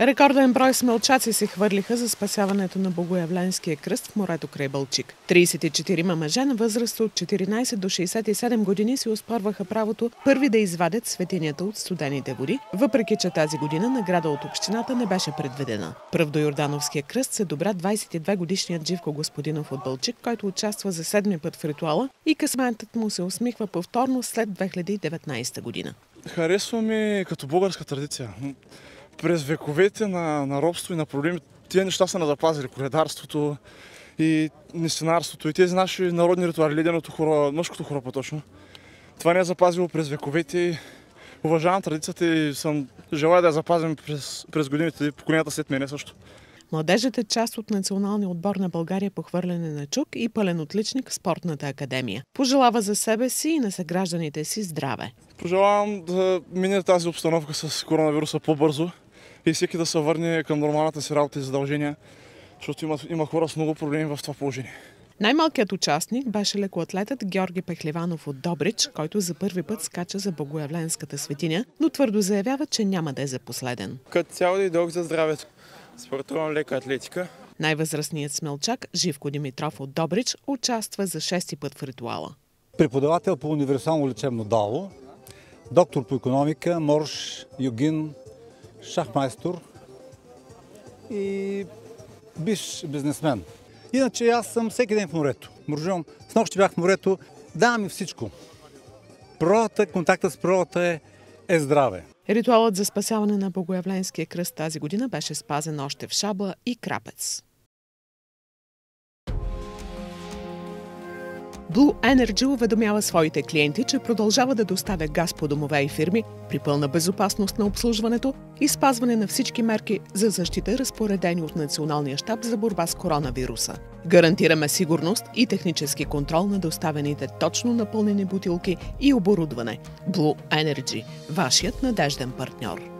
Рекорден брой смълчаци се хвърлиха за спасяването на Богоявленския кръст в морето край Бълчик. 34 мъже на възраст от 14 до 67 години си оспорваха правото първи да извадят светенията от студените води, въпреки че тази година награда от общината не беше предведена. Пръв Йордановския кръст се добра 22 годишният Живко Господинов от Бълчик, който участва за седми път в ритуала и късметът му се усмихва повторно след 2019 година. Харесва ми като българска традиция през вековете на, на робство и на проблеми, тия неща са запазили. Коледарството и нестинарството и тези наши народни ритуали, леденото хоро, мъжкото хоро по-точно. Това не е запазило през вековете. Уважавам традицията и съм желая да я запазим през, през годините и поколенията след мене също. Младежът е част от националния отбор на България по хвърляне на чук и пълен отличник в спортната академия. Пожелава за себе си и на съгражданите си здраве. Пожелавам да мине тази обстановка с коронавируса по-бързо и всеки да се върне към нормалната си работа и задължения, защото има, има хора с много проблеми в това положение. Най-малкият участник беше лекоатлетът Георги Пехливанов от Добрич, който за първи път скача за Богоявленската светиня, но твърдо заявява, че няма да е за последен. Като цяло и дълг за здравето. Спортувам лека атлетика. Най-възрастният смелчак Живко Димитров от Добрич участва за шести път в ритуала. Преподавател по универсално лечебно дало, доктор по економика, морж, югин, шахмайстор и биш бизнесмен. Иначе аз съм всеки ден в морето. Моржувам. В нощи бях в морето. Давам ми всичко. Природата, контактът с природата е, е здраве. Ритуалът за спасяване на Богоявленския кръст тази година беше спазен още в Шабла и Крапец. Blue Energy уведомява своите клиенти, че продължава да доставя газ по домове и фирми при пълна безопасност на обслужването и спазване на всички мерки за защита, разпоредени от Националния щаб за борба с коронавируса. Гарантираме сигурност и технически контрол на доставените точно напълнени бутилки и оборудване. Blue Energy – вашият надежден партньор.